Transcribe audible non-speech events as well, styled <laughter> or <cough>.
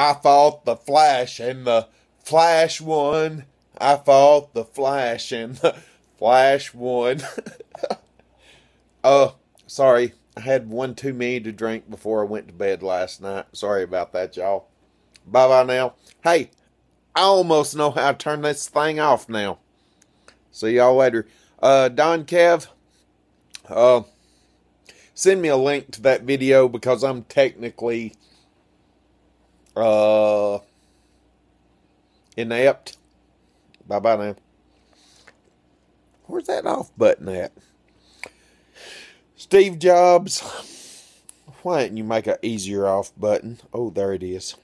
I fought the Flash and the Flash won. I fought the Flash and the Flash won. uh, <laughs> sorry. I had one too many to drink before I went to bed last night. Sorry about that, y'all. Bye bye now. Hey, I almost know how to turn this thing off now. See y'all later. Uh, Don Kev, uh, send me a link to that video because I'm technically uh inept. Bye bye now. Where's that off button at? Steve Jobs. Why didn't you make an easier off button? Oh, there it is.